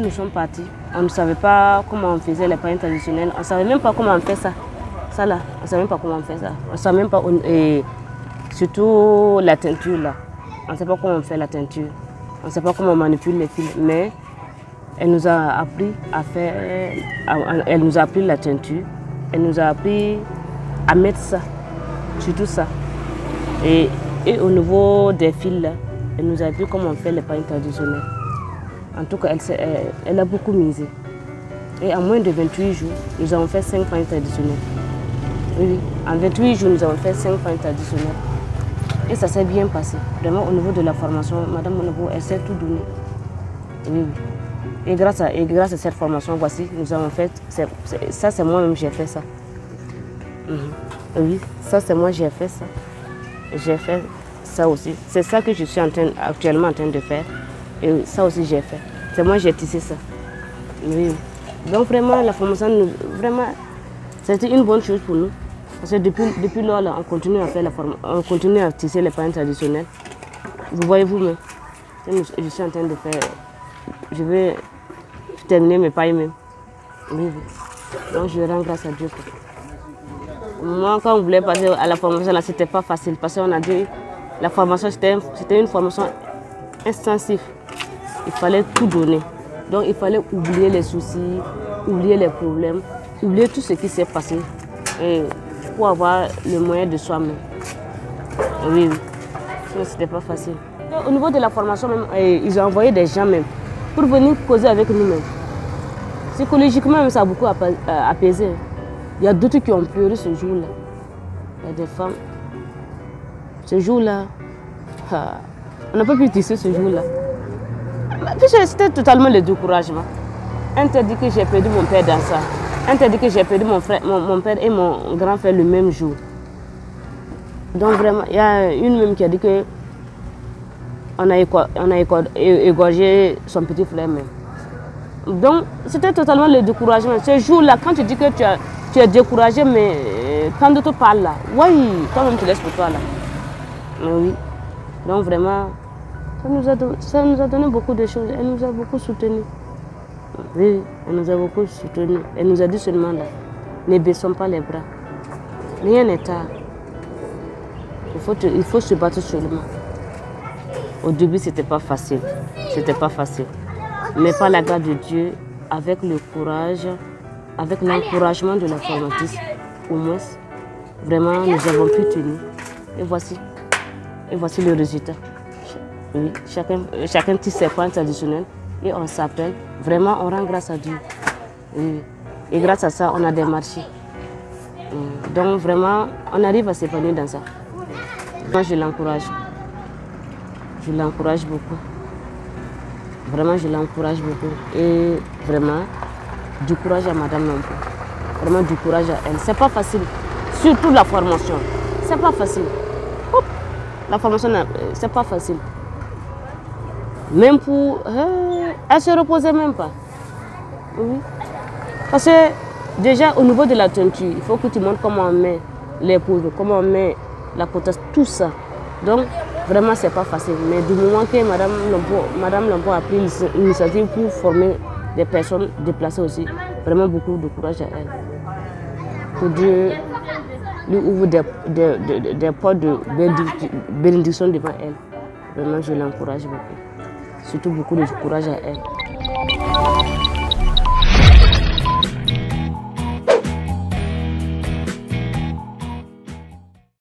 Nous sommes partis, on ne savait pas comment on faisait les pains traditionnels. On ne savait même pas comment on fait ça. Ça là, on ne savait même pas comment on fait ça. On ne savait même pas, et surtout la teinture là. On ne sait pas comment on fait la teinture. On ne sait pas comment on manipule les fils. Mais elle nous a appris à faire, elle nous a appris la teinture. Elle nous a appris à mettre ça, surtout ça. Et, et au niveau des fils là, elle nous a appris comment on fait les pains traditionnels. En tout cas, elle, a beaucoup misé. Et en moins de 28 jours, nous avons fait 5 pains traditionnels. Oui, en 28 jours, nous avons fait 5 pains traditionnels. Et ça s'est bien passé. Vraiment, au niveau de la formation, Madame Monobo, elle s'est tout donné. Oui, oui. Et grâce, à, et grâce à cette formation, voici, nous avons fait. ça, c'est moi-même, j'ai fait ça. Mhm. Oui, ça, c'est moi, j'ai fait ça. J'ai fait ça aussi. C'est ça que je suis en train, actuellement en train de faire. Et ça aussi, j'ai fait. C'est moi, j'ai tissé ça. Oui. Donc, vraiment, la formation, vraiment, c'était une bonne chose pour nous. Parce que depuis, depuis lors, on continue à faire la on continue à tisser les pains traditionnels. Vous voyez vous-même. Je suis en train de faire. Je vais terminer mes pailles même. Oui, Donc je rends grâce à Dieu. Moi, quand on voulait passer à la formation, là, c'était pas facile. Parce qu'on a dit, la formation, c'était une formation intensive. Il fallait tout donner. Donc il fallait oublier les soucis, oublier les problèmes, oublier tout ce qui s'est passé. Et pour avoir le moyen de soi-même. Oui, oui. C'était pas facile. Au niveau de la formation, même, ils ont envoyé des gens même pour venir causer avec nous-mêmes. Psychologiquement, ça a beaucoup apaisé. Il y a d'autres qui ont pleuré ce jour-là. Il y a des femmes. Ce jour-là, on n'a pas pu tisser ce jour-là. C'était totalement le découragement. Un t'a dit que j'ai perdu mon père dans ça. Un t'a dit que j'ai perdu mon, frère, mon, père et mon grand frère le même jour. Donc vraiment, il y a une même qui a dit que on a, on a égorgé son petit frère. Donc, c'était totalement le découragement. Ce jour-là, quand tu dis que tu, as, tu es découragé, mais quand d'autres parlent là, oui, toi-même tu laisses pour toi là. oui. Donc vraiment, ça nous, a, ça nous a donné beaucoup de choses. Elle nous a beaucoup soutenus. Oui, elle nous a beaucoup soutenus. Elle nous a dit seulement là, ne baissons pas les bras. Rien n'est tard. Il faut, il faut se battre seulement. Au début, c'était pas facile. C'était pas facile. Mais par la grâce de Dieu, avec le courage, avec l'encouragement de la formatrice, au moins, vraiment, nous avons pu tenir. Et voici, et voici le résultat. Oui, chacun, chacun tisse ses points traditionnels et on s'appelle. Vraiment, on rend grâce à Dieu. Et grâce à ça, on a des marchés. Donc vraiment, on arrive à s'épanouir dans ça. Moi, je l'encourage. Je l'encourage beaucoup. Vraiment, je l'encourage beaucoup. Et vraiment, du courage à Madame Nampo. Vraiment, du courage à elle. C'est pas facile. Surtout la formation. C'est pas facile. La formation, c'est pas facile. Même pour... Euh, elle se reposait même pas. Oui. Parce que déjà, au niveau de la teinture, il faut que tu montres comment on met les poudres, comment on met la potasse, tout ça. Donc, vraiment, c'est pas facile. Mais du moment que Madame Lampo, Madame a pris l'initiative pour former des personnes déplacées aussi, vraiment beaucoup de courage à elle. Que Dieu lui ouvre des, des, des, portes de bénédiction devant elle. Vraiment, je l'encourage beaucoup. Surtout beaucoup de courage à elle.